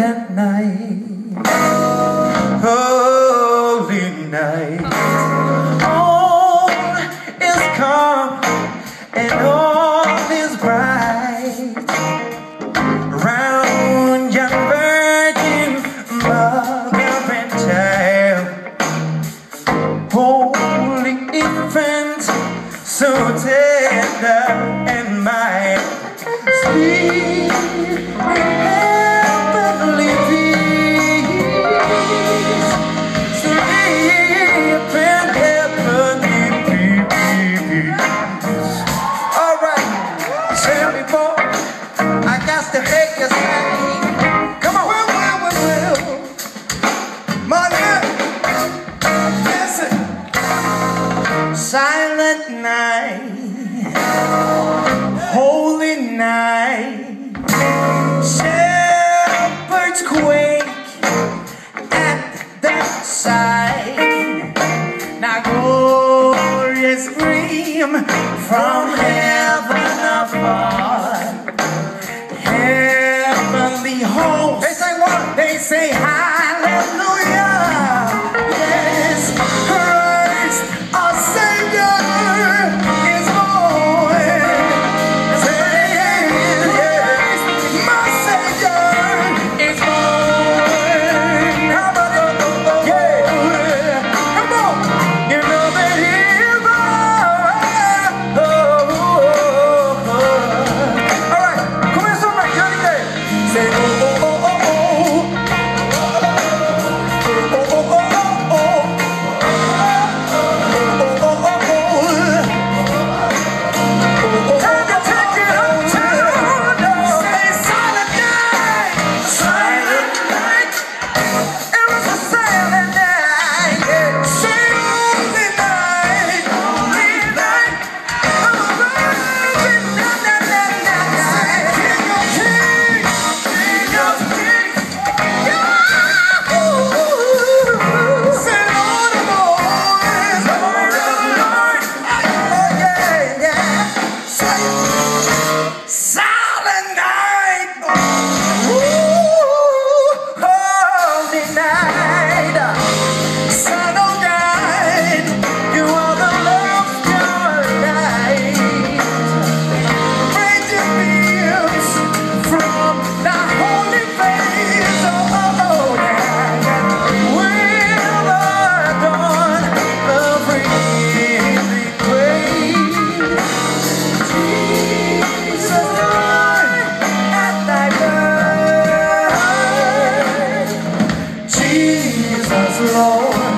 silent night, holy night. All is calm and all is bright. Round young virgin mother and child, holy infant, so tender and mild. Silent night, holy night, shepherds quake at that sight. Now from heaven Since Lord.